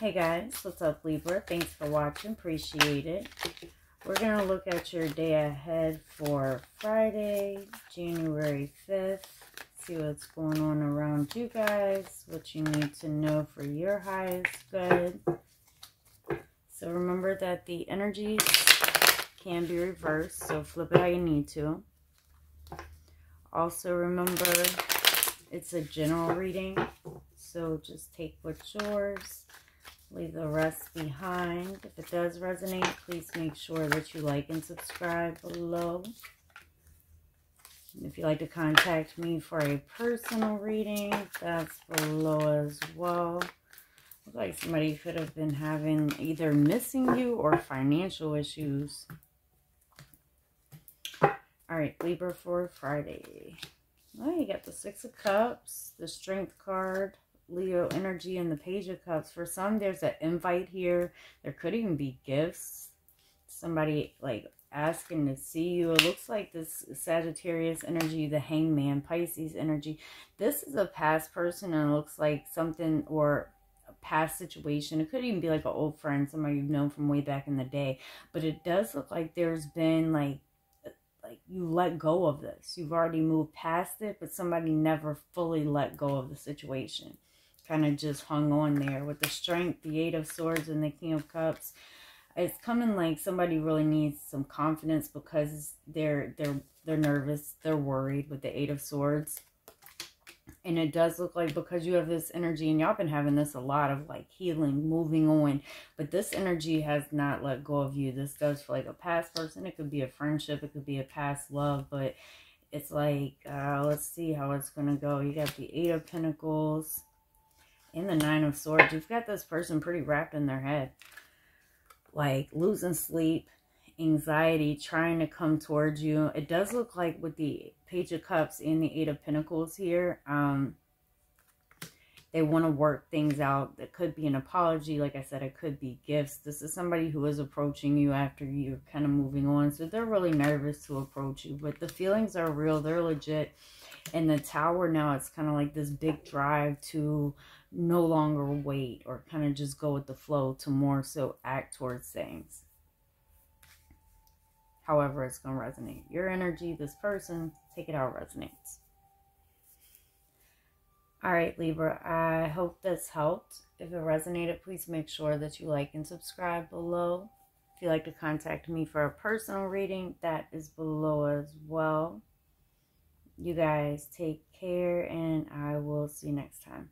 Hey guys, what's up Libra? Thanks for watching, appreciate it. We're going to look at your day ahead for Friday, January 5th. See what's going on around you guys, what you need to know for your highest good. So remember that the energies can be reversed, so flip it how you need to. Also remember, it's a general reading, so just take what's yours. Leave the rest behind. If it does resonate, please make sure that you like and subscribe below. And if you'd like to contact me for a personal reading, that's below as well. Looks like somebody could have been having either missing you or financial issues. All right, Libra for Friday. Oh, you got the Six of Cups, the Strength card, Leo energy and the Page of Cups. For some, there's an invite here. There could even be gifts. Somebody like asking to see you. It looks like this Sagittarius energy, the Hangman, Pisces energy. This is a past person and it looks like something or a past situation. It could even be like an old friend, somebody you've known from way back in the day. But it does look like there's been like like you let go of this. You've already moved past it, but somebody never fully let go of the situation kind of just hung on there with the strength, the eight of swords and the king of cups. It's coming like somebody really needs some confidence because they're they're they're nervous, they're worried with the eight of swords. And it does look like because you have this energy, and y'all been having this a lot of like healing, moving on. But this energy has not let go of you. This does for like a past person. It could be a friendship. It could be a past love. But it's like, uh, let's see how it's going to go. You got the Eight of Pentacles in the Nine of Swords, you've got this person pretty wrapped in their head. Like losing sleep, anxiety, trying to come towards you. It does look like with the Page of Cups and the Eight of Pentacles here, um, they want to work things out. It could be an apology. Like I said, it could be gifts. This is somebody who is approaching you after you're kind of moving on. So they're really nervous to approach you. But the feelings are real. They're legit. And the tower now, it's kind of like this big drive to no longer wait or kind of just go with the flow to more so act towards things. However, it's going to resonate. Your energy, this person, take it it resonates. All right, Libra, I hope this helped. If it resonated, please make sure that you like and subscribe below. If you'd like to contact me for a personal reading, that is below as well. You guys take care, and I will see you next time.